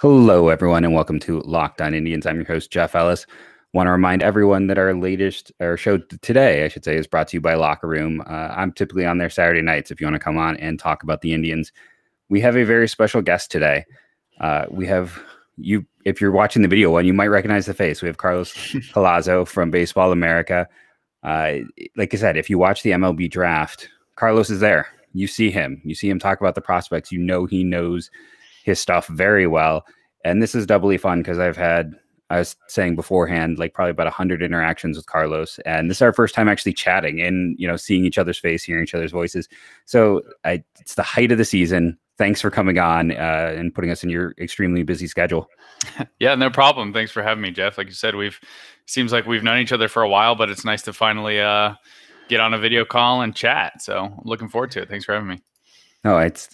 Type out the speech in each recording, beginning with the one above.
Hello, everyone, and welcome to Locked On Indians. I'm your host, Jeff Ellis. Want to remind everyone that our latest our show today, I should say, is brought to you by Locker Room. Uh, I'm typically on there Saturday nights if you want to come on and talk about the Indians. We have a very special guest today. Uh, we have you. If you're watching the video one, you might recognize the face. We have Carlos Collazo from Baseball America. Uh, like I said, if you watch the MLB draft, Carlos is there. You see him. You see him talk about the prospects. You know he knows his stuff very well. And this is doubly fun because I've had, I was saying beforehand, like probably about 100 interactions with Carlos. And this is our first time actually chatting and, you know, seeing each other's face, hearing each other's voices. So I, it's the height of the season. Thanks for coming on uh, and putting us in your extremely busy schedule. Yeah, no problem. Thanks for having me, Jeff. Like you said, we've seems like we've known each other for a while, but it's nice to finally uh, get on a video call and chat. So I'm looking forward to it. Thanks for having me. No, it's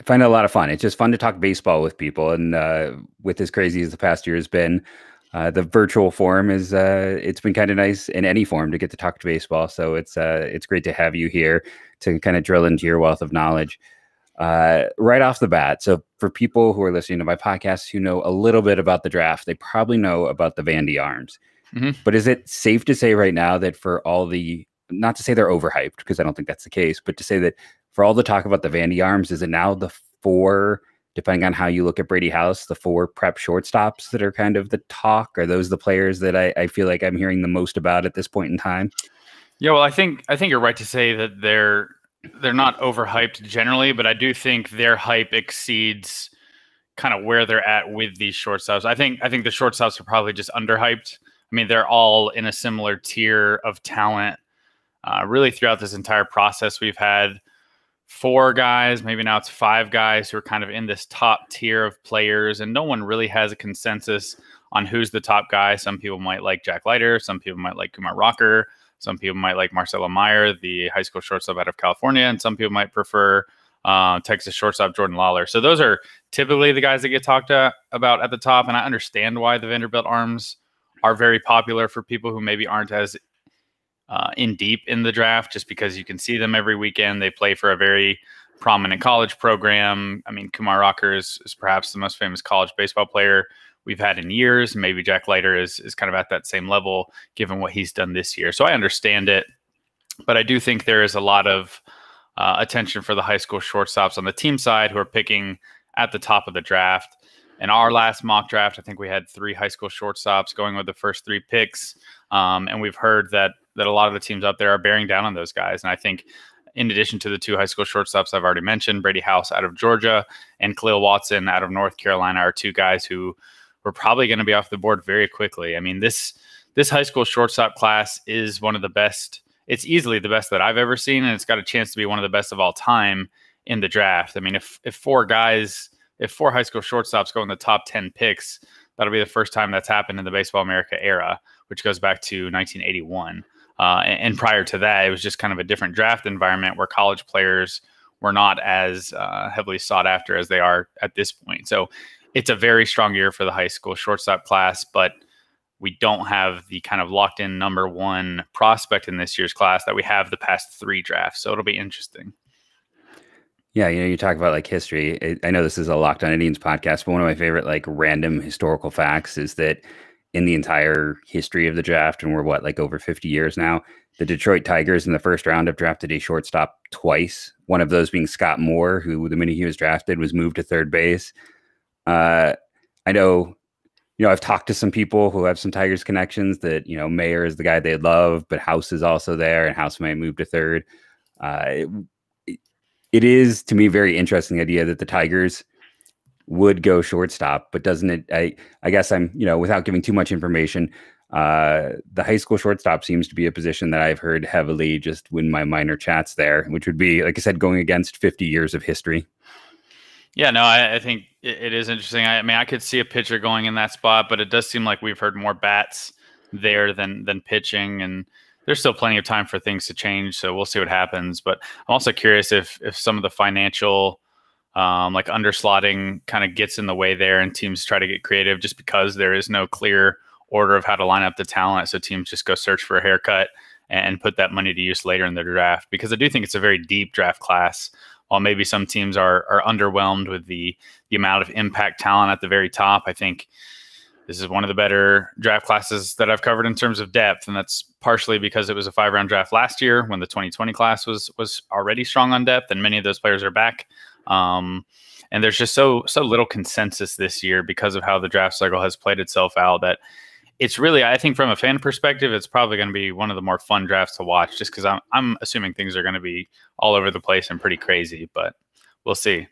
I find it a lot of fun. It's just fun to talk baseball with people, and uh, with as crazy as the past year has been, uh, the virtual form is uh, it's been kind of nice in any form to get to talk to baseball. So it's uh, it's great to have you here to kind of drill into your wealth of knowledge. Uh, right off the bat, so for people who are listening to my podcast who know a little bit about the draft, they probably know about the Vandy arms. Mm-hmm. But is it safe to say right now that for all the not to say they're overhyped because I don't think that's the case, but to say that for all the talk about the Vandy arms, is it now the four, depending on how you look at Brady House, the four prep shortstops that are kind of the talk? Are those the players that I, I feel like I'm hearing the most about at this point in time? Yeah, well, I think I think you're right to say that they're they're not overhyped generally, but I do think their hype exceeds kind of where they're at with these shortstops. I think I think the shortstops are probably just underhyped. I mean, they're all in a similar tier of talent. Uh, really, throughout this entire process, we've had four guys, maybe now it's five guys who are kind of in this top tier of players, and no one really has a consensus on who's the top guy. Some people might like Jack Leiter, some people might like Kumar Rocker, some people might like Marcelo Mayer, the high school shortstop out of California, and some people might prefer uh, Texas shortstop Jordan Lawlar. So those are typically the guys that get talked to, about at the top, and I understand why the Vanderbilt arms are very popular for people who maybe aren't as uh, in deep in the draft just because you can see them every weekend. They play for a very prominent college program. I mean, Kumar Rocker is, is perhaps the most famous college baseball player we've had in years. Maybe Jack Leiter is is kind of at that same level given what he's done this year. So I understand it, but I do think there is a lot of uh, attention for the high school shortstops on the team side who are picking at the top of the draft. In our last mock draft, I think we had three high school shortstops going with the first three picks, um, and we've heard that that a lot of the teams out there are bearing down on those guys. And I think in addition to the two high school shortstops I've already mentioned, Brady House out of Georgia and Khalil Watson out of North Carolina are two guys who were probably going to be off the board very quickly. I mean, this this high school shortstop class is one of the best. It's easily the best that I've ever seen, and it's got a chance to be one of the best of all time in the draft. I mean, if if four guys, if four high school shortstops go in the top ten picks, that'll be the first time that's happened in the Baseball America era, which goes back to 1981. Uh, and, prior to that, it was just kind of a different draft environment where college players were not as uh, heavily sought after as they are at this point. So it's a very strong year for the high school shortstop class, but we don't have the kind of locked in number one prospect in this year's class that we have the past three drafts. So it'll be interesting. Yeah, you know, you talk about like history. I know this is a Locked On Indians podcast, but one of my favorite like random historical facts is that in the entire history of the draft, and we're what, like over 50 years now. The Detroit Tigers in the first round have drafted a shortstop twice, one of those being Scott Moore, who the minute he was drafted was moved to third base. Uh, I know, you know, I've talked to some people who have some Tigers connections that, you know, Mayer is the guy they love, but House is also there and House may move to third. Uh, it, it is to me very interesting idea that the Tigers – would go shortstop, but doesn't it? I I guess I'm you know without giving too much information. Uh, the high school shortstop seems to be a position that I've heard heavily just in my minor chats there, which would be like I said, going against 50 years of history. Yeah, no, I, I think it, it is interesting. I, I, mean, I could see a pitcher going in that spot, but it does seem like we've heard more bats there than than pitching, and there's still plenty of time for things to change. So we'll see what happens. But I'm also curious if if some of the financial um, like underslotting kind of gets in the way there, and teams try to get creative just because there is no clear order of how to line up the talent. So teams just go search for a haircut and put that money to use later in the draft because I do think it's a very deep draft class. while maybe some teams are are underwhelmed with the the amount of impact talent at the very top, I think this is one of the better draft classes that I've covered in terms of depth, and that's partially because it was a five round draft last year when the 2020 class was was already strong on depth, and many of those players are back. Um, and there's just so so little consensus this year because of how the draft cycle has played itself out that it's really I think from a fan perspective, it's probably going to be one of the more fun drafts to watch, just because I'm I'm assuming things are going to be all over the place and pretty crazy, but we'll see.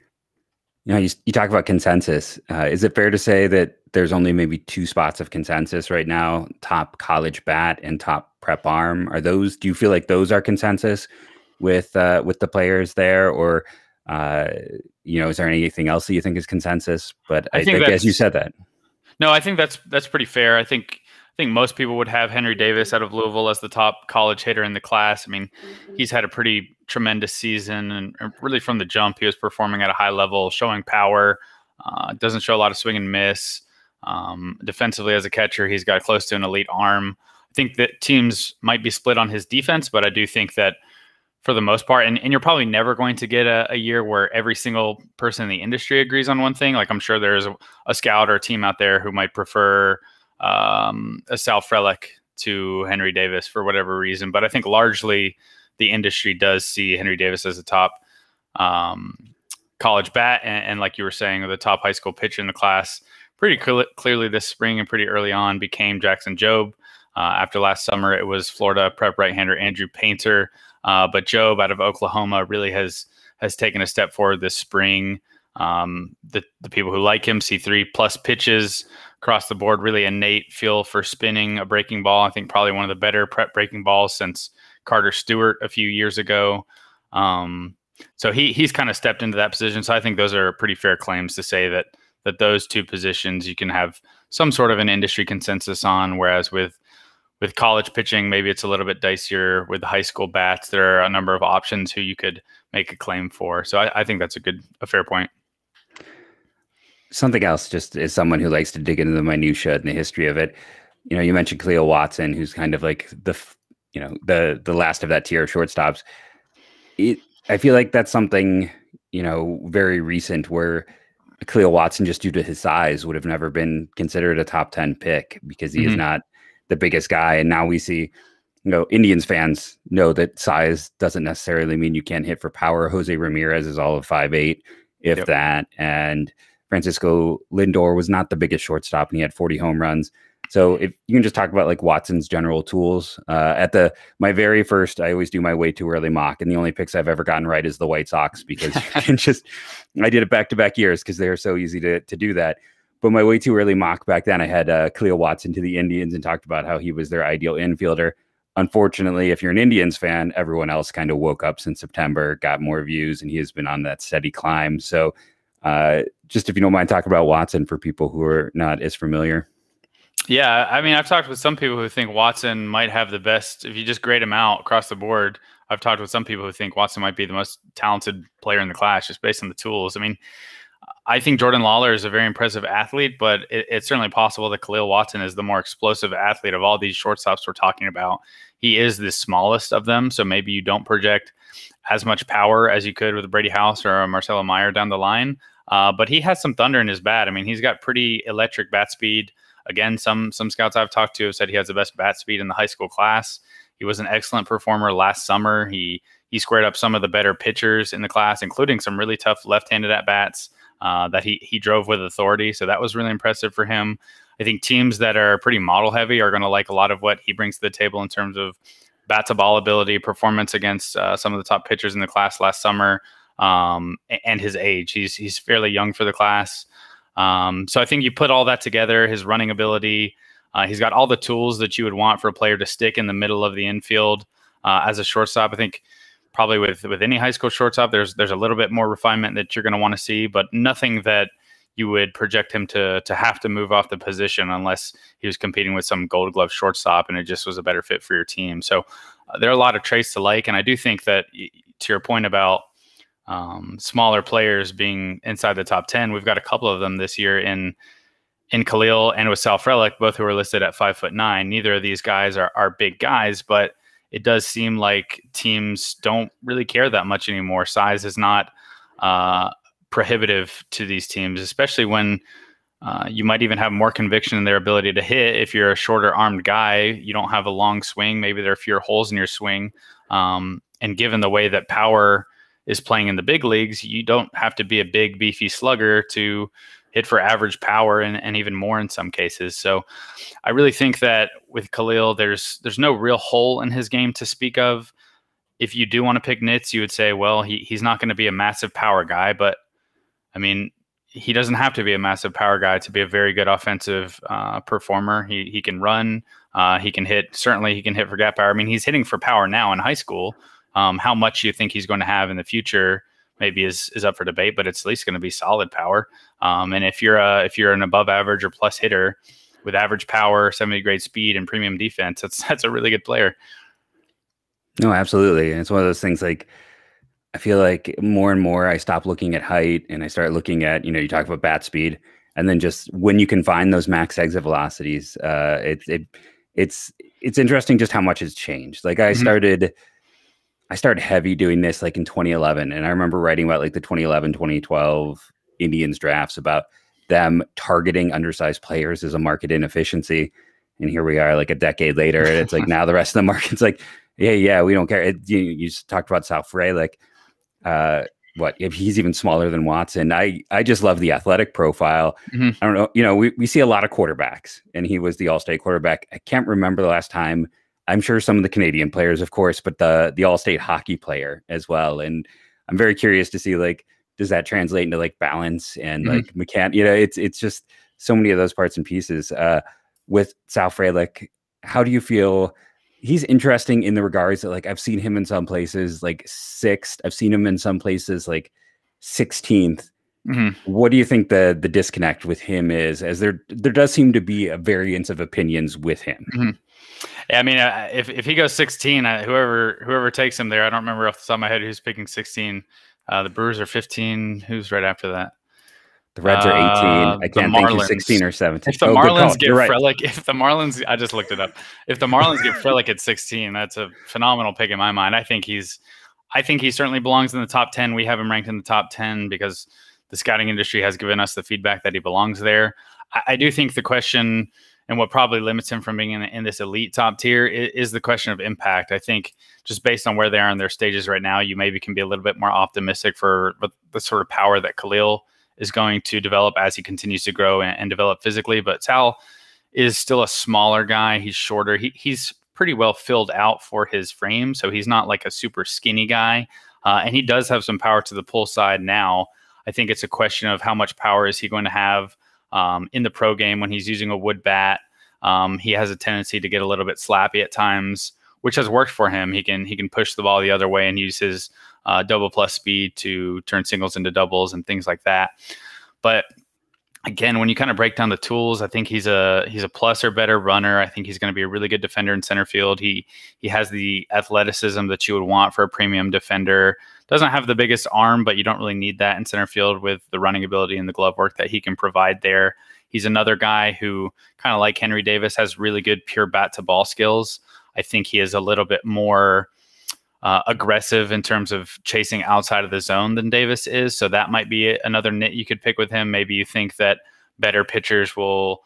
You know, you, you talk about consensus. Uh, is it fair to say that there's only maybe two spots of consensus right now: top college bat and top prep arm? Are those? Do you feel like those are consensus with uh, with the players there, or uh, you know, is there anything else that you think is consensus? But I, I think, as you said that. No, I think that's that's pretty fair. I think I think most people would have Henry Davis out of Louisville as the top college hitter in the class. I mean, he's had a pretty tremendous season, and really from the jump, he was performing at a high level, showing power. Uh, doesn't show a lot of swing and miss. Um, defensively, as a catcher, he's got close to an elite arm. I think that teams might be split on his defense, but I do think that for the most part. And, and you're probably never going to get a, a, year where every single person in the industry agrees on one thing. Like I'm sure there's a, a scout or a team out there who might prefer um, a Sal Frelick to Henry Davis for whatever reason. But I think largely the industry does see Henry Davis as a top um, college bat. And, and, like you were saying, the top high school pitcher in the class pretty cl- clearly this spring and pretty early on became Jackson Jobe. Uh, after last summer, it was Florida prep right-hander Andrew Painter. Uh, but Jobe out of Oklahoma really has has taken a step forward this spring. Um, the the people who like him see three plus pitches across the board, really innate feel for spinning a breaking ball. I think probably one of the better prep breaking balls since Carter Stewart a few years ago. Um, so he he's kind of stepped into that position. So I think those are pretty fair claims to say that that those two positions you can have some sort of an industry consensus on. Whereas with with college pitching, maybe it's a little bit dicier. With high school bats, there are a number of options who you could make a claim for. So I, I think that's a good, a fair point. Something else, just as someone who likes to dig into the minutia and the history of it, you know, you mentioned Khalil Watson, who's kind of like the, you know, the the last of that tier of shortstops. It, I feel like that's something, you know, very recent where Khalil Watson, just due to his size, would have never been considered a top 10 pick because he mm-hmm. is not the biggest guy. And now we see, you know, Indians fans know that size doesn't necessarily mean you can't hit for power. Jose Ramirez is all of five eight, if yep. that. And Francisco Lindor was not the biggest shortstop, and he had 40 home runs. So if you can just talk about like Watson's general tools uh, at the my very first, I always do my way too early mock, and the only picks I've ever gotten right is the White Sox because you can just I did it back to back years because they're so easy to to do that. But my way too early mock back then, I had uh, Khalil Watson to the Indians and talked about how he was their ideal infielder. Unfortunately, if you're an Indians fan, everyone else kind of woke up since September, got more views, and he has been on that steady climb. So, uh, just if you don't mind talking about Watson for people who are not as familiar. Yeah, I mean, I've talked with some people who think Watson might have the best. If you just grade him out across the board, I've talked with some people who think Watson might be the most talented player in the class just based on the tools. I mean, I think Jordan Lawlar is a very impressive athlete, but it, it's certainly possible that Khalil Watson is the more explosive athlete of all these shortstops we're talking about. He is the smallest of them, so maybe you don't project as much power as you could with Brady House or Marcelo Mayer down the line. Uh, but he has some thunder in his bat. I mean, he's got pretty electric bat speed. Again, some some scouts I've talked to have said he has the best bat speed in the high school class. He was an excellent performer last summer. He he squared up some of the better pitchers in the class, including some really tough left-handed at bats uh, that he he drove with authority. So that was really impressive for him. I think teams that are pretty model heavy are going to like a lot of what he brings to the table in terms of bat to ball ability, performance against uh, some of the top pitchers in the class last summer, um, and his age. He's he's fairly young for the class. Um, so I think you put all that together, his running ability. Uh, he's got all the tools that you would want for a player to stick in the middle of the infield uh, as a shortstop. I think probably with with any high school shortstop, there's there's a little bit more refinement that you're going to want to see, but nothing that you would project him to to have to move off the position unless he was competing with some Gold Glove shortstop and it just was a better fit for your team. So uh, there are a lot of traits to like, and I do think that to your point about um, smaller players being inside the top ten, we've got a couple of them this year in in Khalil and with Sal Frelick, both who are listed at five foot nine. Neither of these guys are are big guys, but it does seem like teams don't really care that much anymore. Size is not uh, prohibitive to these teams, especially when uh, you might even have more conviction in their ability to hit. If you're a shorter armed guy, you don't have a long swing. Maybe there are fewer holes in your swing. Um, and given the way that power is playing in the big leagues, you don't have to be a big, beefy slugger to hit for average power and, and even more in some cases. So I really think that with Khalil, there's there's no real hole in his game to speak of. If you do want to pick nits, you would say, well, he, he's not going to be a massive power guy, but I mean, he doesn't have to be a massive power guy to be a very good offensive uh, performer. He he can run, uh, he can hit. Certainly, he can hit for gap power. I mean, he's hitting for power now in high school. Um, how much you think he's going to have in the future? Maybe is is up for debate, but it's at least going to be solid power. Um, and if you're a if you're an above average or plus hitter with average power, 70 grade speed, and premium defense, that's that's a really good player. No, absolutely, and it's one of those things like. I feel like more and more I stop looking at height and I start looking at, you know, you talk about bat speed and then just when you can find those max exit velocities, uh, it, it, it's, it's interesting just how much has changed. Like I mm-hmm. started, I started heavy doing this like in 2011. And I remember writing about like the 2011, 2012 Indians drafts about them targeting undersized players as a market inefficiency. And here we are like a decade later. And it's like now the rest of the market's like, yeah, yeah, we don't care. It, you, you just talked about Sal Frelick. Uh, what if he's even smaller than Watson? I I just love the athletic profile. Mm-hmm. I don't know. You know, we, we see a lot of quarterbacks, and he was the all-state quarterback. I can't remember the last time I'm sure some of the Canadian players, of course, but the the all state hockey player as well. And I'm very curious to see like does that translate into like balance and mm-hmm. like mechanic? You know, it's it's just so many of those parts and pieces. Uh, with Sal Frelick, how do you feel? He's interesting in the regards that like I've seen him in some places like sixth. I've seen him in some places like 16th. Mm-hmm. What do you think the the disconnect with him is? As there there does seem to be a variance of opinions with him. Mm-hmm. Yeah, I mean, uh, if if he goes 16, uh, whoever whoever takes him there, I don't remember off the top of my head who's picking 16. Uh, the Brewers are 15. Who's right after that? The Reds are 18. Uh, I can't think who's 16 or 17. If the oh, Marlins get right. Frelick, if the Marlins, I just looked it up. If the Marlins get Frelick at 16, that's a phenomenal pick in my mind. I think he's, I think he certainly belongs in the top 10. We have him ranked in the top 10 because the scouting industry has given us the feedback that he belongs there. I, I do think the question and what probably limits him from being in, in this elite top tier is, is, the question of impact. I think just based on where they are in their stages right now, you maybe can be a little bit more optimistic for the sort of power that Khalil is going to develop as he continues to grow and, and develop physically. But Sal is still a smaller guy. He's shorter. He, he's pretty well filled out for his frame, so he's not like a super skinny guy. Uh, and he does have some power to the pull side now. I think it's a question of how much power is he going to have um, in the pro game, when he's using a wood bat, um, he has a tendency to get a little bit slappy at times, which has worked for him. He can he can push the ball the other way and use his uh, double plus speed to turn singles into doubles and things like that. But again, when you kind of break down the tools, I think he's a he's a plus or better runner. I think he's going to be a really good defender in center field. He he has the athleticism that you would want for a premium defender doesn't have the biggest arm, but you don't really need that in center field with the running ability and the glove work that he can provide there. He's another guy who, kind of like Henry Davis, has really good pure bat to ball skills. I think he is a little bit more uh, aggressive in terms of chasing outside of the zone than Davis is. So that might be another nit you could pick with him. Maybe you think that better pitchers will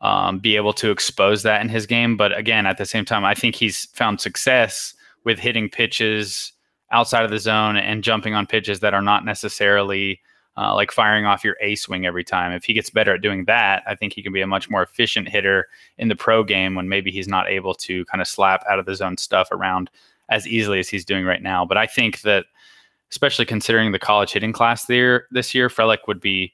um, be able to expose that in his game. But again, at the same time, I think he's found success with hitting pitches outside of the zone and jumping on pitches that are not necessarily uh, like firing off your A swing every time. If he gets better at doing that, I think he can be a much more efficient hitter in the pro game when maybe he's not able to kind of slap out of the zone stuff around as easily as he's doing right now. But I think that, especially considering the college hitting class there this year, Frelick would be.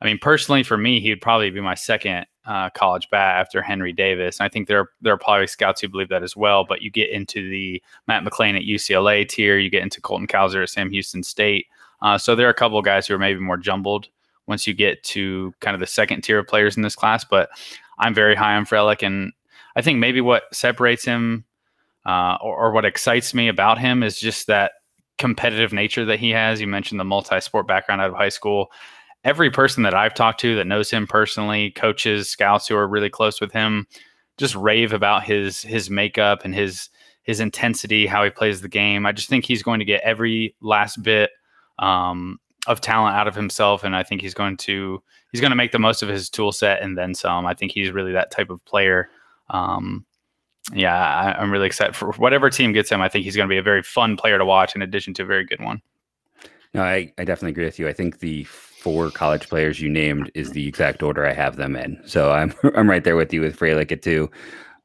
I mean, personally, for me, he would probably be my second uh, college bat after Henry Davis. And I think there are, there are probably scouts who believe that as well. But you get into the Matt McLain at UCLA tier, you get into Colton Cowser at Sam Houston State. Uh, so there are a couple of guys who are maybe more jumbled once you get to kind of the second tier of players in this class. But I'm very high on Frelick, and I think maybe what separates him uh, or, or what excites me about him is just that competitive nature that he has. You mentioned the multi-sport background out of high school every person that I've talked to that knows him personally, coaches, scouts who are really close with him, just rave about his his makeup and his his intensity, how he plays the game. I just think he's going to get every last bit um, of talent out of himself, and I think he's going to he's going to make the most of his tool set and then some. I think he's really that type of player. Um, yeah, I, am really excited for whatever team gets him. I think he's going to be a very fun player to watch, in addition to a very good one. No, I, I definitely agree with you. I think the four college players you named is the exact order I have them in. So I'm I'm right there with you with Frelick too.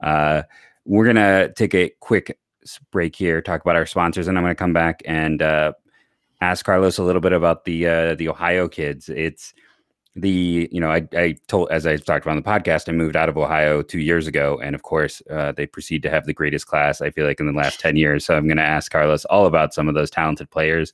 Uh, we're gonna take a quick break here, talk about our sponsors, and I'm gonna come back and uh, ask Carlos a little bit about the uh, the Ohio kids. It's the you know I, I told as I talked about on the podcast, I moved out of Ohio two years ago, and of course uh, they proceed to have the greatest class I feel like in the last ten years. So I'm going to ask Carlos all about some of those talented players,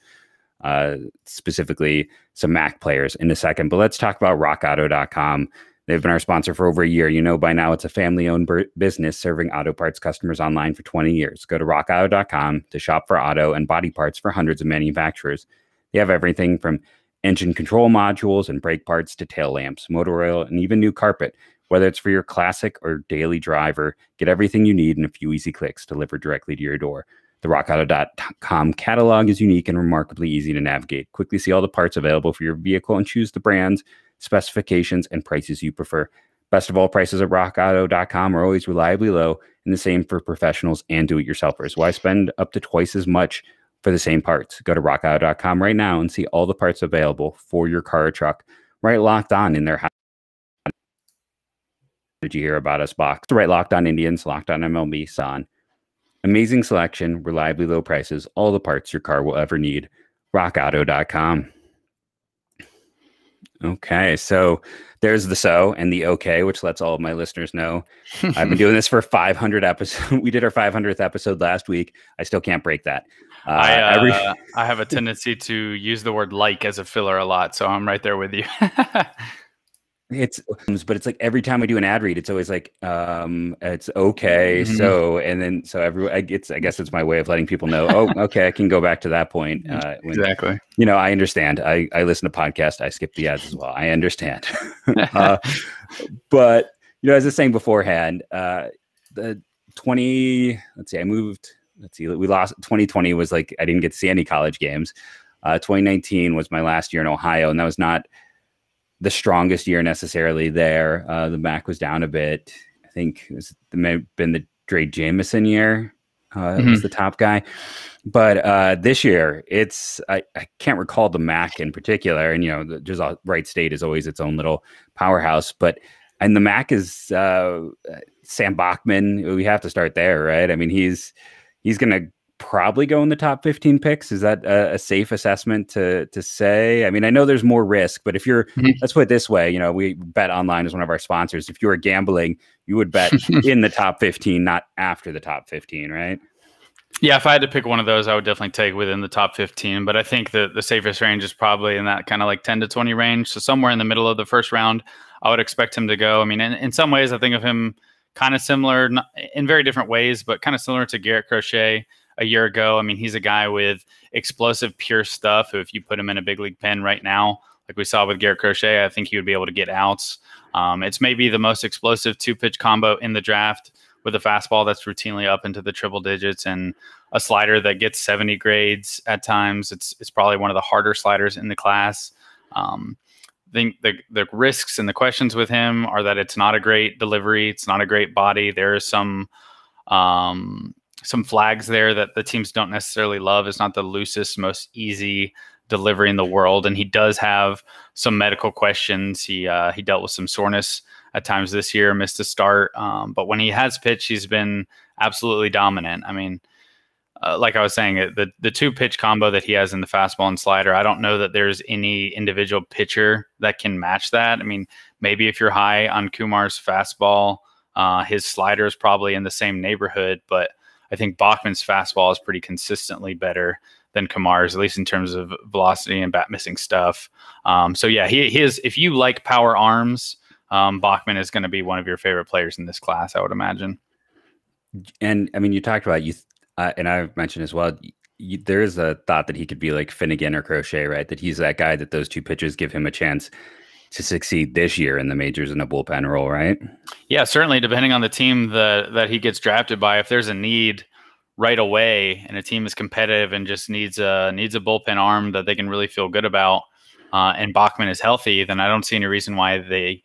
uh, specifically some MAC players in a second. But let's talk about RockAuto.com. They've been our sponsor for over a year. You know by now it's a family-owned business serving auto parts customers online for 20 years. Go to RockAuto.com to shop for auto and body parts for hundreds of manufacturers. They have everything from engine control modules and brake parts to tail lamps, motor oil, and even new carpet. Whether it's for your classic or daily driver, get everything you need in a few easy clicks delivered directly to your door. The rockauto.com catalog is unique and remarkably easy to navigate. Quickly see all the parts available for your vehicle and choose the brands, specifications, and prices you prefer. Best of all, prices at rockauto.com are always reliably low, and the same for professionals and do it yourselfers. Why spend up to twice as much for the same parts. Go to rockauto.com right now and see all the parts available for your car or truck right locked on in their house. Did you hear about us box? Right locked on Indians, locked on MLB, Son. Amazing selection, reliably low prices, all the parts your car will ever need. rockauto.com. Okay, so there's the so and the okay, which lets all of my listeners know I've been doing this for 500 episodes. we did our 500th episode last week. I still can't break that. Uh, I, uh, every... I have a tendency to use the word like as a filler a lot, so I'm right there with you. it's but it's like every time we do an ad read, it's always like um it's okay. Mm-hmm. So and then so every I guess I guess it's my way of letting people know, oh, okay, I can go back to that point. Uh, when, exactly. You know, I understand. I, I listen to podcasts, I skip the ads as well. I understand. uh, but you know, as I was saying beforehand, uh the 20 let's see, I moved let's see, we lost 2020 was like I didn't get to see any college games. Uh, 2019 was my last year in Ohio, and that was not the strongest year necessarily there. Uh, the MAC was down a bit. I think it, was, it may have been the Drey Jameson year. Uh, mm-hmm. was the top guy. But uh, this year, it's I, I can't recall the MAC in particular, and you know, the, just Wright State is always its own little powerhouse. But and the MAC is uh, Sam Bachman. We have to start there, right? I mean, he's he's going to probably go in the top 15 picks. Is that a, a, safe assessment to to say? I mean, I know there's more risk, but if you're mm-hmm. let's put it this way, you know, we bet online is one of our sponsors. If you were gambling, you would bet in the top 15, not after the top 15, right? Yeah, if I had to pick one of those, I would definitely take within the top 15. But I think the, the safest range is probably in that kind of like 10 to 20 range. So somewhere in the middle of the first round, I would expect him to go. I mean, in, in some ways, I think of him kind of similar in very different ways, but kind of similar to Garrett Crochet a year ago. I mean, he's a guy with explosive, pure stuff. Who, if you put him in a big league pen right now, like we saw with Garrett Crochet, I think he would be able to get outs. Um, it's maybe the most explosive two pitch combo in the draft with a fastball that's routinely up into the triple digits and a slider that gets 70 grades at times. It's it's probably one of the harder sliders in the class. Um, think the the risks and the questions with him are that it's not a great delivery, it's not a great body. There is some um, some flags there that the teams don't necessarily love. It's not the loosest, most easy delivery in the world, and he does have some medical questions. He uh, he dealt with some soreness at times this year, missed a start, um, but when he has pitched, he's been absolutely dominant. I mean, uh, like I was saying, the the two pitch combo that he has in the fastball and slider, I don't know that there's any individual pitcher that can match that. I mean, maybe if you're high on Kumar's fastball, uh, his slider is probably in the same neighborhood, but I think Bachman's fastball is pretty consistently better than Kumar's, at least in terms of velocity and bat missing stuff. Um, so yeah, he, he is. If you like power arms, um, Bachman is going to be one of your favorite players in this class, I would imagine. And I mean, you talked about you uh, and I've mentioned as well, you, there is a thought that he could be like Finnegan or Crochet, right? That he's that guy that those two pitches give him a chance to succeed this year in the majors in a bullpen role, right? Yeah, certainly. Depending on the team that that he gets drafted by, if there's a need right away and a team is competitive and just needs a needs a bullpen arm that they can really feel good about, uh, and Bachman is healthy, then I don't see any reason why they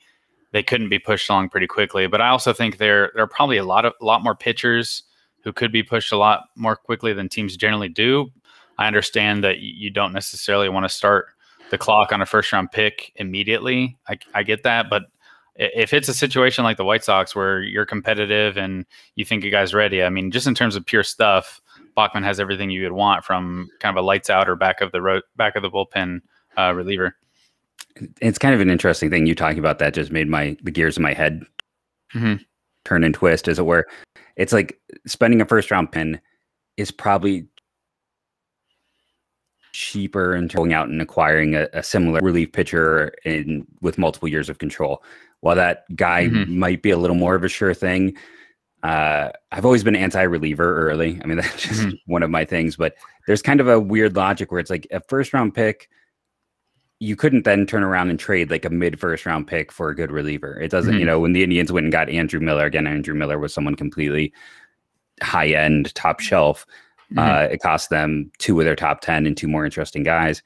they couldn't be pushed along pretty quickly. But I also think there there are probably a lot of a lot more pitchers who could be pushed a lot more quickly than teams generally do. I understand that you don't necessarily want to start the clock on a first round pick immediately. I, I get that, but if it's a situation like the White Sox where you're competitive and you think a guy's ready, I mean, just in terms of pure stuff, Bachman has everything you would want from kind of a lights out or back of the road, back of the bullpen uh, reliever. It's kind of an interesting thing you talking about that just made my the gears in my head mm-hmm. turn and twist. as it were. it's like spending a first round pin is probably cheaper and going out and acquiring a, a, similar relief pitcher in with multiple years of control. While that guy mm-hmm. might be a little more of a sure thing, uh, I've always been anti-reliever early. I mean, that's just mm-hmm. one of my things. But there's kind of a weird logic where it's like a first round pick. You couldn't then turn around and trade like a mid first round pick for a good reliever. It doesn't, mm-hmm. you know, when the Indians went and got Andrew Miller again, Andrew Miller was someone completely high end, top shelf. Mm-hmm. Uh, it cost them two of their top 10 and two more interesting guys.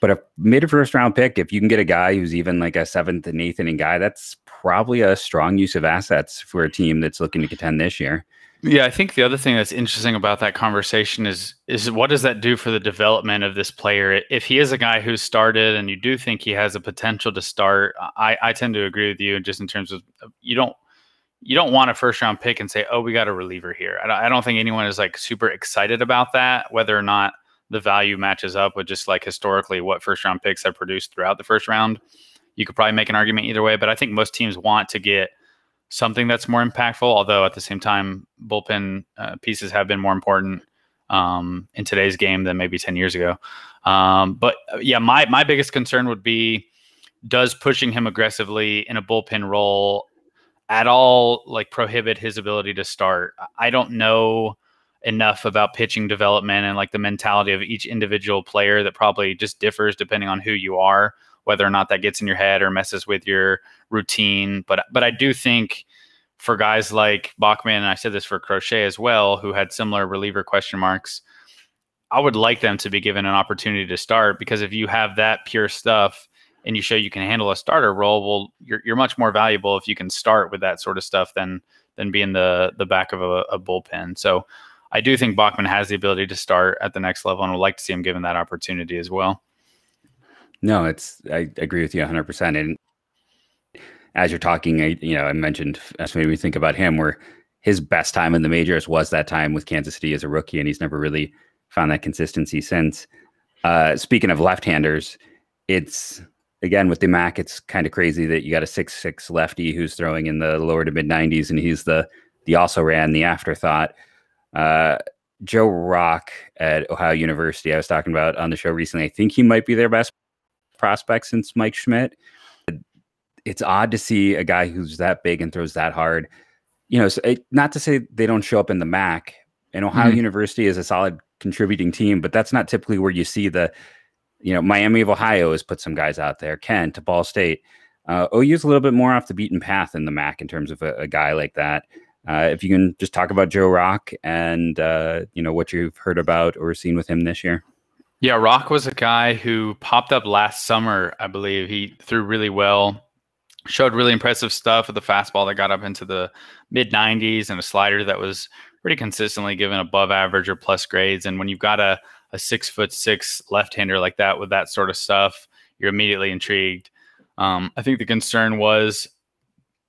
But a mid first round pick, if you can get a guy who's even like a seventh and eighth inning guy, that's probably a strong use of assets for a team that's looking to contend this year. Yeah, I think the other thing that's interesting about that conversation is is what does that do for the development of this player? If he is a guy who started and you do think he has a potential to start, I, I tend to agree with you just in terms of you don't you don't want a first round pick and say, oh, we got a reliever here. I don't, I don't think anyone is like super excited about that, whether or not the value matches up with just like historically what first round picks have produced throughout the first round. You could probably make an argument either way, but I think most teams want to get something that's more impactful. Although at the same time, bullpen uh, pieces have been more important um, in today's game than maybe 10 years ago. Um, but uh, yeah, my, my biggest concern would be does pushing him aggressively in a bullpen role at all like prohibit his ability to start. I don't know enough about pitching development and like the mentality of each individual player that probably just differs depending on who you are, whether or not that gets in your head or messes with your routine. But but I do think for guys like Bachman, and I said this for Crochet as well, who had similar reliever question marks, I would like them to be given an opportunity to start because if you have that pure stuff and you show you can handle a starter role, well, you're, you're much more valuable if you can start with that sort of stuff than than being the the back of a, a bullpen. So I do think Bachman has the ability to start at the next level, and would like to see him given that opportunity as well. No, it's I agree with you 100. percent And as you're talking, I, you know, I mentioned that's made me think about him where his best time in the majors was that time with Kansas City as a rookie, and he's never really found that consistency since. Uh, speaking of left-handers, it's again with the MAC, it's kind of crazy that you got a six six lefty who's throwing in the lower to mid nineties, and he's the the also ran the afterthought. Uh, Joe Rock at Ohio University, I was talking about on the show recently. I think he might be their best prospect since Mike Schmidt. It's odd to see a guy who's that big and throws that hard. You know, so it, not to say they don't show up in the MAC. And Ohio mm-hmm. University is a solid contributing team, but that's not typically where you see the you know, Miami of Ohio has put some guys out there. Ken to Ball State. Uh, OU's a little bit more off the beaten path in the MAC in terms of a, a guy like that. Uh, if you can just talk about Joe Rock and uh, you know what you've heard about or seen with him this year. Yeah, Rock was a guy who popped up last summer. I believe he threw really well, showed really impressive stuff with the fastball that got up into the mid 90s and a slider that was pretty consistently given above average or plus grades. And when you've got a a six foot six left hander like that with that sort of stuff, you're immediately intrigued. Um, I think the concern was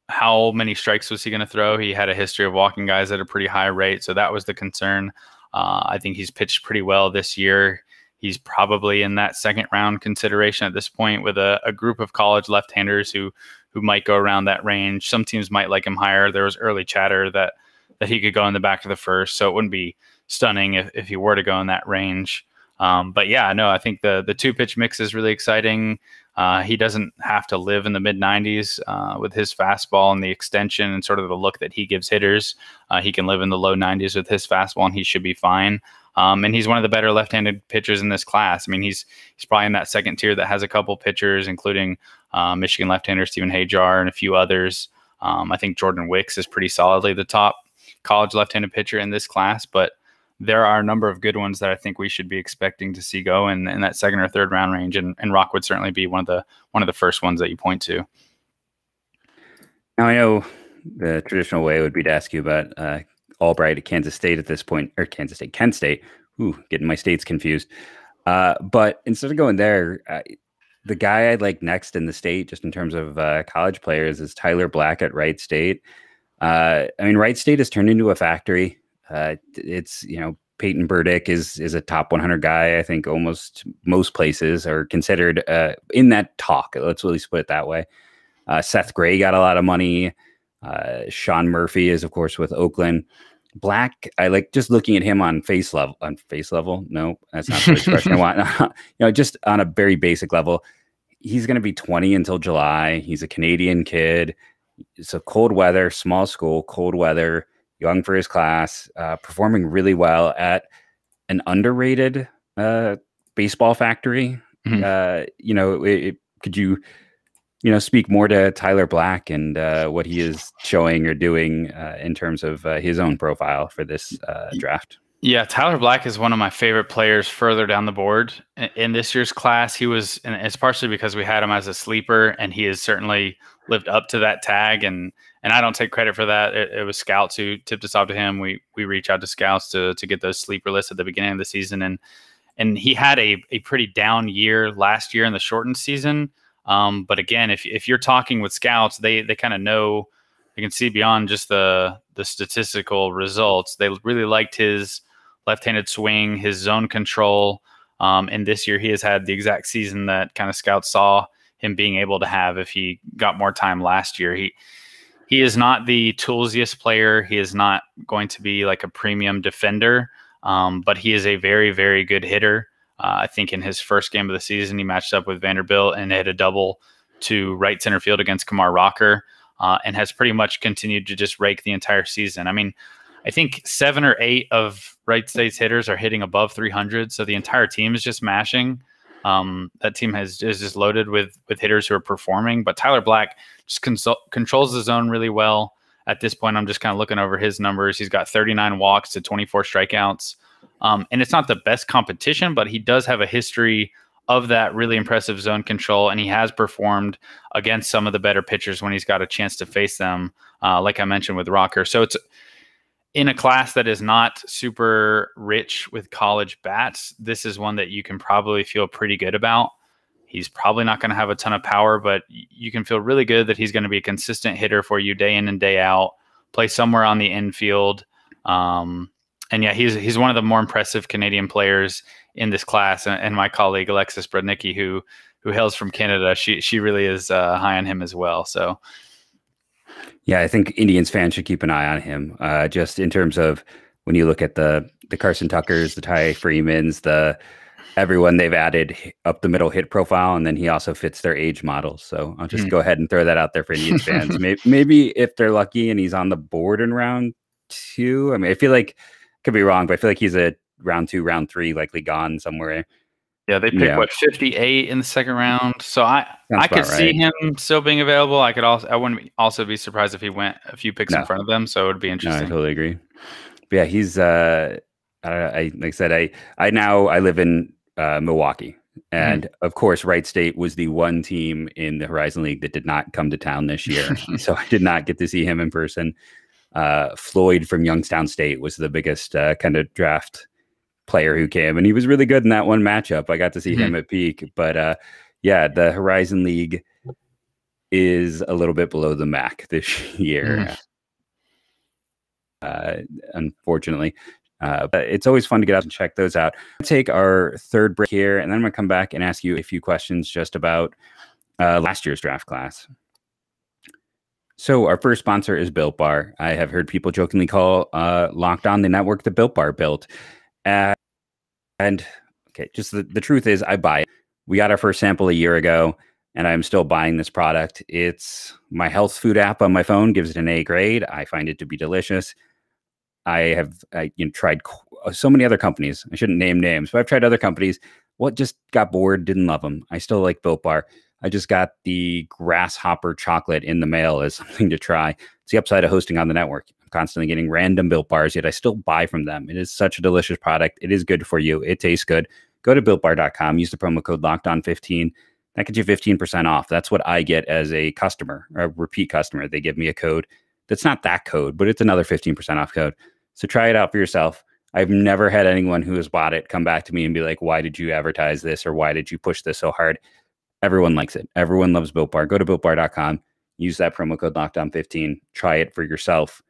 how many strikes was he going to throw? He had a history of walking guys at a pretty high rate, so that was the concern. Uh, I think he's pitched pretty well this year. He's probably in that second round consideration at this point with a, a group of college left-handers who who might go around that range. Some teams might like him higher. There was early chatter that that he could go in the back of the first, so it wouldn't be stunning if, if he were to go in that range. Um, but yeah, no, I think the the two pitch mix is really exciting. Uh, he doesn't have to live in the mid 90s uh, with his fastball and the extension and sort of the look that he gives hitters. Uh, he can live in the low 90s with his fastball and he should be fine. Um, and he's one of the better left-handed pitchers in this class. I mean, he's he's probably in that second tier that has a couple pitchers, including uh, Michigan left-hander Stephen Hajjar and a few others. Um, I think Jordan Wicks is pretty solidly the top college left-handed pitcher in this class, but there are a number of good ones that I think we should be expecting to see go in, in that second or third round range, and, and Rock would certainly be one of the one of the first ones that you point to. Now I know the traditional way would be to ask you about uh, Albright at Kansas State at this point, or Kansas State, Kent State. Ooh, getting my states confused. Uh, but instead of going there, uh, the guy I'd like next in the state, just in terms of uh, college players, is Tyler Black at Wright State. Uh, I mean, Wright State has turned into a factory. Uh, it's you know Peyton Burdick is is a top 100 guy. I think almost most places are considered uh, in that talk. Let's at least put it that way. Uh, Seth Gray got a lot of money. Uh, Sean Murphy is of course with Oakland. Black, I like just looking at him on face level. On face level, no, that's not the expression I want. you know, just on a very basic level, he's going to be 20 until July. He's a Canadian kid. It's a cold weather, small school, cold weather young for his class, uh, performing really well at an underrated uh, baseball factory. Mm-hmm. Uh, you know, it, it, could you, you know, speak more to Tyler Black and uh, what he is showing or doing uh, in terms of uh, his own profile for this draft? Yeah, Tyler Black is one of my favorite players further down the board in this year's class. He was, and it's partially because we had him as a sleeper, and he has certainly lived up to that tag. And and I don't take credit for that. It, it was scouts who tipped us off to him. We we reach out to scouts to to get those sleeper lists at the beginning of the season, and and he had a a pretty down year last year in the shortened season. Um, but again, if if you're talking with scouts, they they kind of know they can see beyond just the the statistical results. They really liked his left-handed swing, his zone control. Um, and this year, he has had the exact season that kind of scouts saw him being able to have if he got more time last year. He he is not the toolsiest player. He is not going to be like a premium defender, um, but he is a very very good hitter. Uh, I think in his first game of the season, he matched up with Vanderbilt and hit a double to right center field against Kumar Rocker, uh, and has pretty much continued to just rake the entire season. I mean, I think seven or eight of Wright State's hitters are hitting above 300, so the entire team is just mashing. Um, that team has is just loaded with with hitters who are performing. But Tyler Black just controls the zone really well. At this point, I'm just kind of looking over his numbers. He's got 39 walks to 24 strikeouts, um, and it's not the best competition, but he does have a history of that really impressive zone control, and he has performed against some of the better pitchers when he's got a chance to face them. Uh, like I mentioned with Rocker, so it's in a class that is not super rich with college bats, this is one that you can probably feel pretty good about. He's probably not going to have a ton of power, but you can feel really good that he's going to be a consistent hitter for you day in and day out. Play somewhere on the infield, um, and yeah, he's he's one of the more impressive Canadian players in this class. And, and my colleague Alexis Brudnicki, who who hails from Canada, she she really is uh, high on him as well. So yeah, I think Indians fans should keep an eye on him. Uh, just in terms of when you look at the the Carson Tuckers, the Ty Freemans, the everyone they've added up the middle hit profile, and then he also fits their age models. So I'll just mm. go ahead and throw that out there for Indians fans. maybe, maybe if they're lucky and he's on the board in round two. I mean, I feel like could be wrong, but I feel like he's a round two, round three, likely gone somewhere yeah, they picked yeah. what 58 in the second round. So I I could right. see him still being available. I could also I wouldn't also be surprised if he went a few picks no. in front of them. So it would be interesting. No, I totally agree. But yeah, he's uh I, I like I said I I now I live in uh, Milwaukee. And mm-hmm. of course, Wright State was the one team in the Horizon League that did not come to town this year. so I did not get to see him in person. Uh, Floyd from Youngstown State was the biggest uh, kind of draft player who came, and he was really good in that one matchup. I got to see mm-hmm. him at peak, but uh, yeah, the Horizon League is a little bit below the MAC this year. Mm. Uh, unfortunately, uh, but it's always fun to get out and check those out. Take our third break here, and then I'm going to come back and ask you a few questions just about uh, last year's draft class. So our first sponsor is Built Bar. I have heard people jokingly call uh, Locked On the network the Built Bar built. Uh, and okay, just the, the truth is, I buy it. We got our first sample a year ago, and I'm still buying this product. It's my health food app on my phone gives it an A grade. I find it to be delicious. I have I, you know, tried uh, so many other companies. I shouldn't name names, but I've tried other companies. What just got bored, didn't love them. I still like Built Bar. I just got the grasshopper chocolate in the mail as something to try. It's the upside of hosting on the network constantly getting random built bars, yet I still buy from them. It is such a delicious product. It is good for you. It tastes good. Go to builtbar.com, use the promo code locked on 15. That gets you 15% off. That's what I get as a customer, a repeat customer. They give me a code that's not that code, but it's another 15% off code. So try it out for yourself. I've never had anyone who has bought it come back to me and be like, why did you advertise this or why did you push this so hard? Everyone likes it. Everyone loves Built Bar. Go to builtbar.com, use that promo code lockdown15, try it for yourself.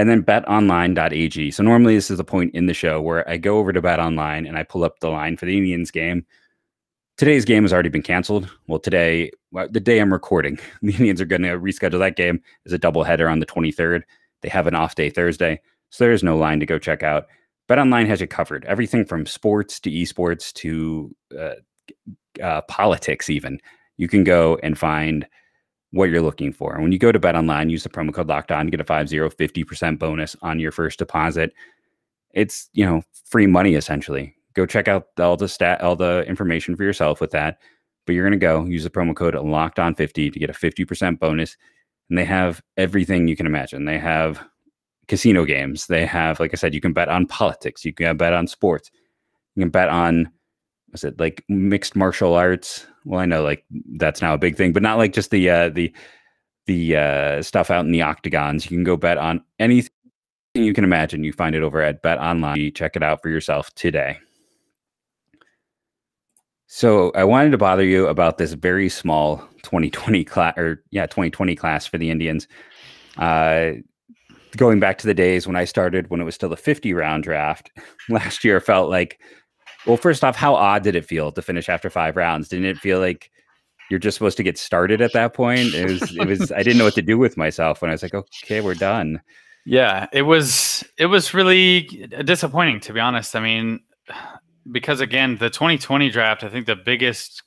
And then betonline.ag. So normally this is the point in the show where I go over to betonline and I pull up the line for the Indians game. Today's game has already been canceled. Well, today, the day I'm recording, the Indians are going to reschedule that game as a doubleheader on the 23rd. They have an off day Thursday, so there is no line to go check out. BetOnline has you covered. Everything from sports to esports to uh, uh, politics, even. You can go and find what you're looking for. And when you go to Bet Online, use the promo code Locked On, to get a 50 50% bonus on your first deposit. It's you know free money essentially. Go check out all the stat, all the information for yourself with that. But you're gonna go use the promo code Locked On 50 to get a 50% bonus. And they have everything you can imagine. They have casino games. They have, like I said, you can bet on politics. You can bet on sports. You can bet on was it like mixed martial arts? Well, I know like that's now a big thing, but not like just the uh, the the uh, stuff out in the octagons. You can go bet on anything you can imagine. You find it over at Bet Online. Check it out for yourself today. So I wanted to bother you about this very small 2020 class, or yeah, 2020 class for the Indians. Uh, going back to the days when I started, when it was still a 50 round draft, last year felt like well, first off, how odd did it feel to finish after five rounds? Didn't it feel like you're just supposed to get started at that point? It was, it was, I didn't know what to do with myself when I was like, okay, we're done. Yeah, it was, it was really disappointing to be honest. I mean, because again, the 2020 draft, I think the biggest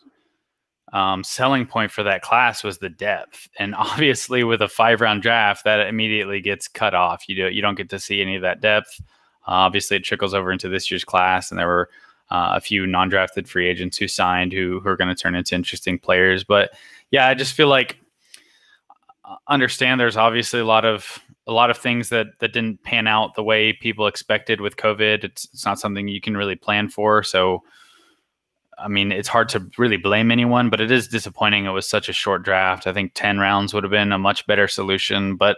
um, selling point for that class was the depth, and obviously with a five round draft, that immediately gets cut off. You do, you don't get to see any of that depth. Uh, obviously, it trickles over into this year's class, and there were uh, a few non-drafted free agents who signed who, who are going to turn into interesting players. But yeah, I just feel like uh, understand there's obviously a lot of a lot of things that that didn't pan out the way people expected with COVID. It's it's not something you can really plan for. So I mean, it's hard to really blame anyone, but it is disappointing. It was such a short draft. I think 10 rounds would have been a much better solution, but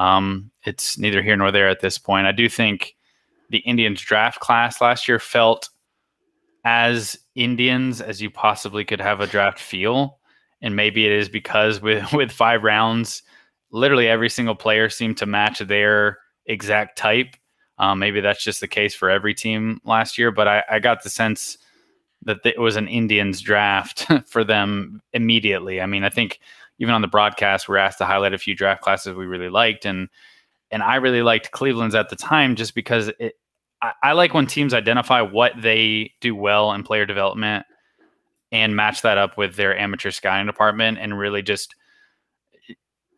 um, it's neither here nor there at this point. I do think the Indians draft class last year felt as Indians as you possibly could have a draft feel. And maybe it is because with with five rounds, literally every single player seemed to match their exact type. Um, maybe that's just the case for every team last year, but I, I got the sense that it was an Indians draft for them immediately. I mean, I think even on the broadcast, we are asked to highlight a few draft classes we really liked, and and I really liked Cleveland's at the time just because it I, I like when teams identify what they do well in player development and match that up with their amateur scouting department and really just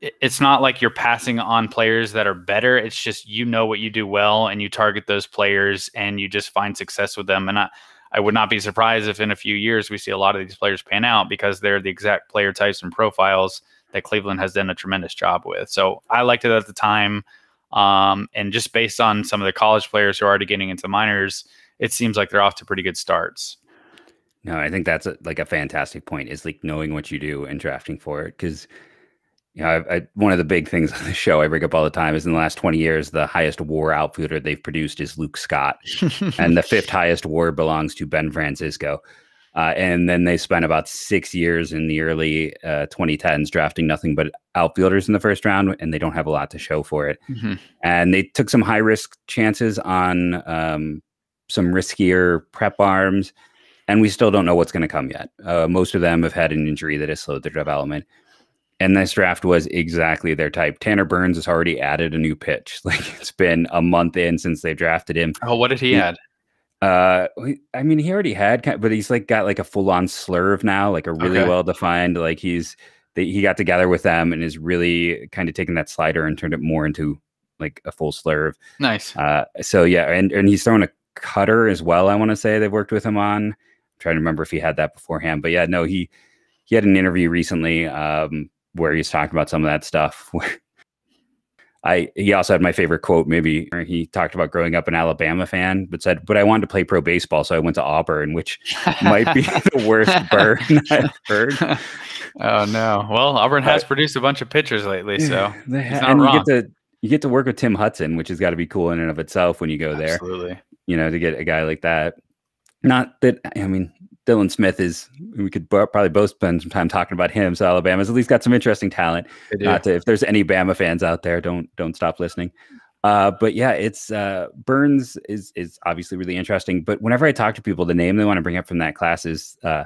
it's not like you're passing on players that are better. It's just you know what you do well and you target those players and you just find success with them. And I, I would not be surprised if in a few years we see a lot of these players pan out because they're the exact player types and profiles that Cleveland has done a tremendous job with. So I liked it at the time. Um, and just based on some of the college players who are already getting into minors, it seems like they're off to pretty good starts. No, I think that's a, like a fantastic point. Is like knowing what you do and drafting for it because you know I, I, one of the big things on the show I bring up all the time is in the last twenty years the highest WAR outfielder they've produced is Luke Scott, and the fifth highest WAR belongs to Ben Francisco. Uh, and then they spent about six years in the early uh, 2010s drafting nothing but outfielders in the first round, and they don't have a lot to show for it. Mm-hmm. And they took some high risk chances on um, some riskier prep arms, and we still don't know what's going to come yet. Uh, most of them have had an injury that has slowed their development. And this draft was exactly their type. Tanner Burns has already added a new pitch. Like it's been a month in since they drafted him. Oh, what did he, he add? Uh, I mean, he already had, but he's like got like a full on slurve now, like a really okay. well defined. Like he's they, he got together with them and is really kind of taking that slider and turned it more into like a full slurve. Nice. Uh, so yeah, and and he's throwing a cutter as well. I want to say they've worked with him on. I'm trying to remember if he had that beforehand, but yeah, no, he he had an interview recently um, where he's talking about some of that stuff. I he also had my favorite quote. Maybe he talked about growing up an Alabama fan, but said, "But I wanted to play pro baseball, so I went to Auburn," which might be the worst burn I've heard. oh no! Well, Auburn has but, produced a bunch of pitchers lately, so they ha- and wrong. you get to you get to work with Tim Hudson, which has got to be cool in and of itself when you go there. Absolutely. You know, to get a guy like that. Not that I mean, Dylan Smith is. We could probably both spend some time talking about him. So Alabama's at least got some interesting talent. Not to, if there's any Bama fans out there, don't don't stop listening. Uh, but yeah, it's uh, Burns is is obviously really interesting. But whenever I talk to people, the name they want to bring up from that class is uh,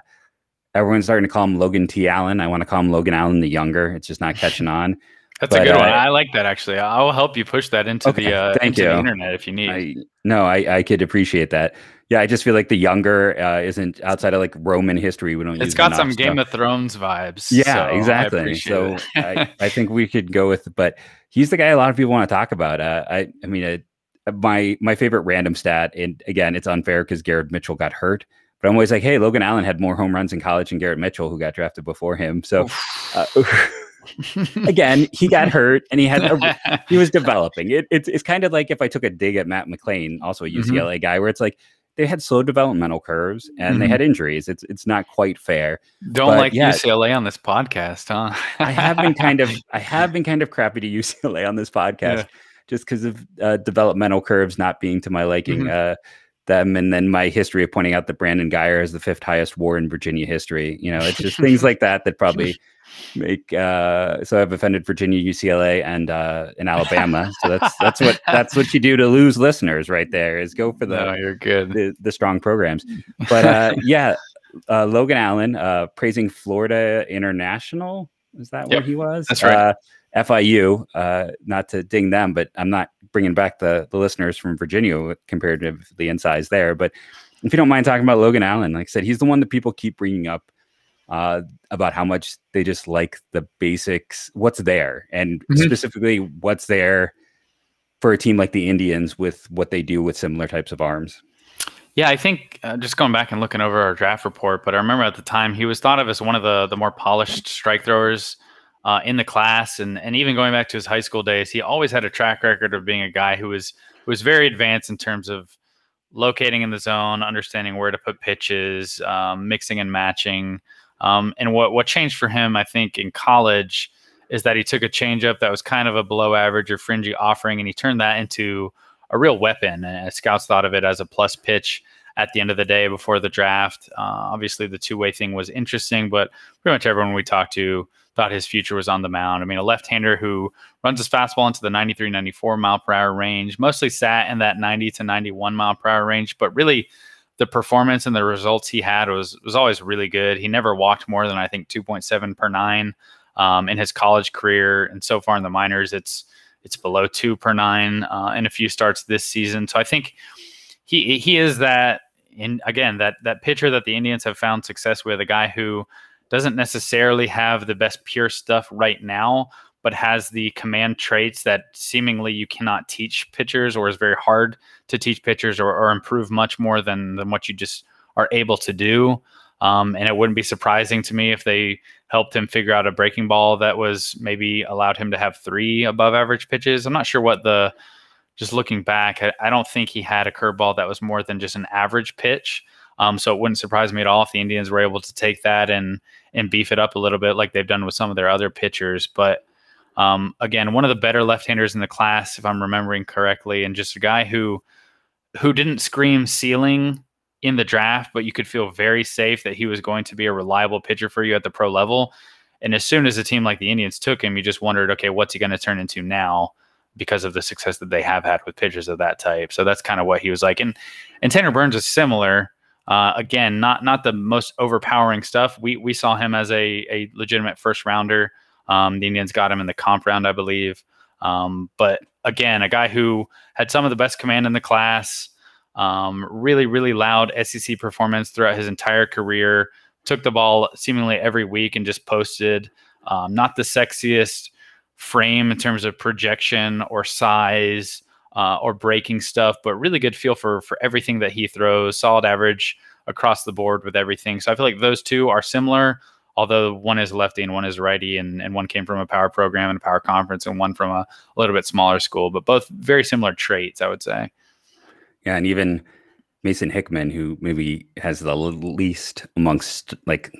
everyone's starting to call him Logan T. Allen. I want to call him Logan Allen the younger. It's just not catching on. That's but, a good uh, one. I like that actually. I'll help you push that into okay, the uh, thank into you. the internet if you need. I, no, I, I could appreciate that. Yeah, I just feel like the younger uh, isn't outside of like Roman history. We don't. It's got some stuff. Game of Thrones vibes. Yeah, so exactly. So I, I, think we could go with, but he's the guy a lot of people want to talk about. Uh, I I mean, uh, my my favorite random stat, and again, it's unfair because Garrett Mitchell got hurt. But I'm always like, hey, Logan Allen had more home runs in college than Garrett Mitchell, who got drafted before him. So. Uh, again, he got hurt and he had a, he was developing. It, it's it's kind of like if I took a dig at Matt McLain, also a UCLA mm-hmm. guy, where it's like they had slow developmental curves and mm-hmm. they had injuries. It's it's not quite fair. Don't but like yeah, UCLA on this podcast, huh? I have been kind of I have been kind of crappy to UCLA on this podcast yeah. just because of uh, developmental curves not being to my liking. Mm-hmm. Uh, them and then my history of pointing out that Brandon Guyer is the fifth highest WAR in Virginia history. You know, it's just things like that that probably make uh so I've offended Virginia, UCLA, and uh in Alabama. So that's that's what that's what you do to lose listeners right there is go for the no, you're good the, the strong programs. But uh yeah, uh Logan Allen uh praising Florida International. Is that yep, what he was? That's right. Uh, FIU, uh, not to ding them, but I'm not bringing back the the listeners from Virginia comparatively in size there. But if you don't mind talking about Logan Allen, like I said, he's the one that people keep bringing up uh, about how much they just like the basics, what's there, and mm-hmm. specifically what's there for a team like the Indians with what they do with similar types of arms. Yeah, I think uh, just going back and looking over our draft report, but I remember at the time he was thought of as one of the the more polished strike throwers uh, in the class, and and even going back to his high school days, he always had a track record of being a guy who was who was very advanced in terms of locating in the zone, understanding where to put pitches, um, mixing and matching. Um, and what what changed for him, I think, in college is that he took a changeup that was kind of a below average or fringy offering, and he turned that into a real weapon. And scouts thought of it as a plus pitch at the end of the day before the draft. Uh, obviously, the two way thing was interesting, but pretty much everyone we talked to thought his future was on the mound. I mean, a left hander who runs his fastball into the 93, 94 mile per hour range, mostly sat in that 90 to 91 mile per hour range, but really the performance and the results he had was was always really good. He never walked more than I think 2.7 per nine um, in his college career, and so far in the minors, it's it's below two per nine uh, in a few starts this season. So I think he he is that in again that that pitcher that the Indians have found success with, a guy who doesn't necessarily have the best pure stuff right now, but has the command traits that seemingly you cannot teach pitchers or is very hard to teach pitchers or, or improve much more than, than what you just are able to do. Um, and it wouldn't be surprising to me if they helped him figure out a breaking ball that was maybe allowed him to have three above average pitches. I'm not sure what the, just looking back, I, I don't think he had a curveball that was more than just an average pitch. Um, so it wouldn't surprise me at all if the Indians were able to take that and and beef it up a little bit like they've done with some of their other pitchers. But um, again, one of the better left-handers in the class, if I'm remembering correctly, and just a guy who who didn't scream ceiling in the draft, but you could feel very safe that he was going to be a reliable pitcher for you at the pro level. And as soon as a team like the Indians took him, you just wondered, okay, what's he going to turn into now? Because of the success that they have had with pitchers of that type. So that's kind of what he was like. And and Tanner Burns is similar. Uh, again, not not the most overpowering stuff. We we saw him as a a legitimate first rounder. Um, the Indians got him in the comp round, I believe. Um, but again, a guy who had some of the best command in the class. Um, really, really loud SEC performance throughout his entire career. Took the ball seemingly every week and just posted. Um, not the sexiest frame in terms of projection or size uh, or breaking stuff, but really good feel for for everything that he throws. Solid average across the board with everything. So I feel like those two are similar. Although one is lefty and one is righty, and, and one came from a power program and a power conference, and one from a, a little bit smaller school, but both very similar traits, I would say. Yeah, and even Mason Hickman, who maybe has the least amongst like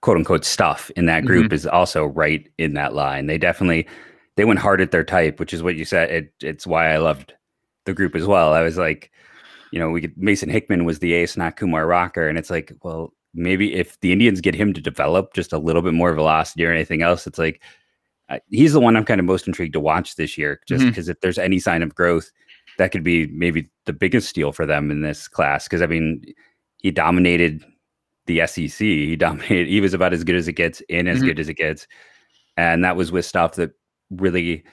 quote unquote stuff in that group, mm-hmm. is also right in that line. They definitely they went hard at their type, which is what you said. It, it's why I loved the group as well. I was like, you know, we could, Mason Hickman was the ace, not Kumar Rocker, and it's like, well, maybe if the Indians get him to develop just a little bit more velocity or anything else, it's like uh, he's the one I'm kind of most intrigued to watch this year, just because mm-hmm. if there's any sign of growth, that could be maybe the biggest steal for them in this class. Because I mean, he dominated the SEC. He dominated. He was about as good as it gets, in as mm-hmm. good as it gets, and that was with stuff that really.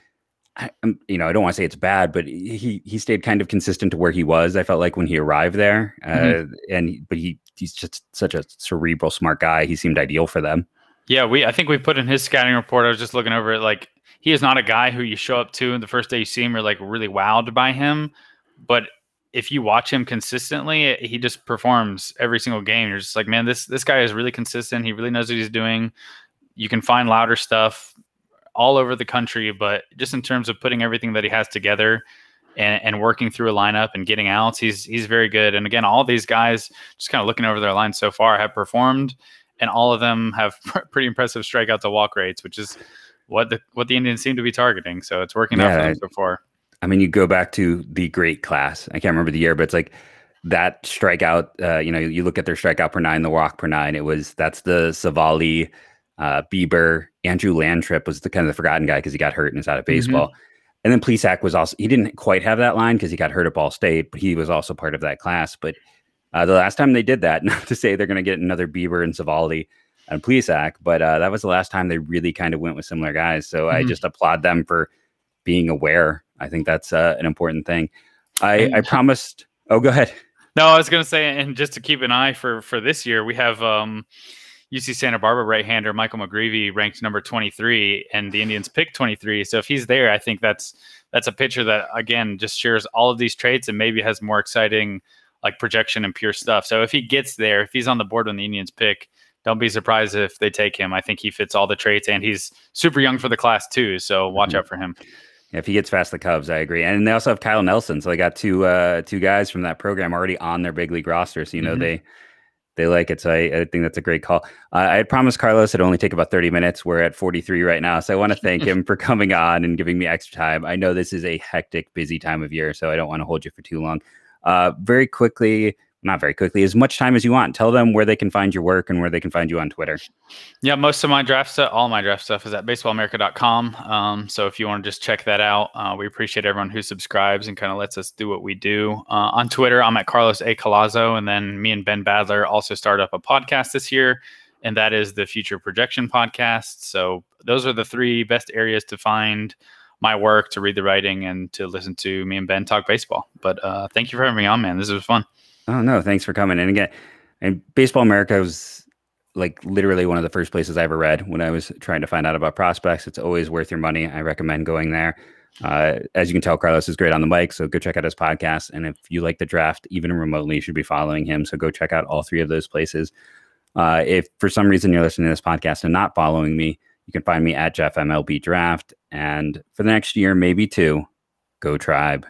I, you know, I don't want to say it's bad, but he he stayed kind of consistent to where he was. I felt like when he arrived there, mm-hmm. uh, and but he he's just such a cerebral, smart guy. He seemed ideal for them. Yeah, we I think we put in his scouting report. I was just looking over it. Like he is not a guy who you show up to and the first day you see him, you're like really wowed by him. But if you watch him consistently, he just performs every single game. You're just like, man, this this guy is really consistent. He really knows what he's doing. You can find louder stuff all over the country, but just in terms of putting everything that he has together and, and working through a lineup and getting outs, he's he's very good. And again, all these guys, just kind of looking over their line so far, have performed, and all of them have pretty impressive strikeout to walk rates, which is what the what the Indians seem to be targeting. So it's working yeah, out for them so far. I mean, you go back to the great class. I can't remember the year, but it's like that strikeout. Uh, you know, you look at their strikeout per nine, the walk per nine. It was that's the Civale, uh, Bieber, Andrew Lantrip was the kind of the forgotten guy because he got hurt and is out of mm-hmm. baseball. Mm-hmm. And then Plesac was also he didn't quite have that line because he got hurt at Ball State, but he was also part of that class. But uh, the last time they did that, not to say they're going to get another Bieber and Civale and Plesac, but uh, that was the last time they really kind of went with similar guys. So mm-hmm. I just applaud them for being aware I think that's uh, an important thing. I, I promised. Oh, go ahead. No, I was going to say, and just to keep an eye for for this year, we have um, UC Santa Barbara right-hander Michael McGreevy ranked number 23, and the Indians picked 23. So if he's there, I think that's that's a pitcher that again just shares all of these traits and maybe has more exciting like projection and pure stuff. So if he gets there, if he's on the board when the Indians pick, don't be surprised if they take him. I think he fits all the traits, and he's super young for the class too. So watch mm-hmm. out for him if he gets past the Cubs, I agree. And they also have Kyle Nelson, so they got two uh, two guys from that program already on their big league roster. So you know mm-hmm. they they like it. So I, I, think that's a great call. Uh, I had promised Carlos it'd only take about 30 minutes. We're at 43 right now. So I want to thank him for coming on and giving me extra time. I know this is a hectic, busy time of year, so I don't want to hold you for too long. Uh, very quickly, not very quickly, as much time as you want. Tell them where they can find your work and where they can find you on Twitter. Yeah, most of my draft stuff, all my draft stuff is at baseballamerica.com. Um, so if you want to just check that out, uh, we appreciate everyone who subscribes and kind of lets us do what we do. Uh, on Twitter, I'm at Carlos A. Collazo. And then me and Ben Badler also start up a podcast this year, and that is the Future Projection Podcast. So those are the three best areas to find my work, to read the writing, and to listen to me and Ben talk baseball. But uh, thank you for having me on, man. This was fun. Oh no, thanks for coming. And again, and Baseball America was like literally one of the first places I ever read when I was trying to find out about prospects. It's always worth your money. I recommend going there. Uh, as you can tell, Carlos is great on the mic, so go check out his podcast. And if you like the draft, even remotely, you should be following him. So go check out all three of those places. Uh, if for some reason you're listening to this podcast and not following me, you can find me at Jeff MLB Draft. And for the next year, maybe two, go Tribe.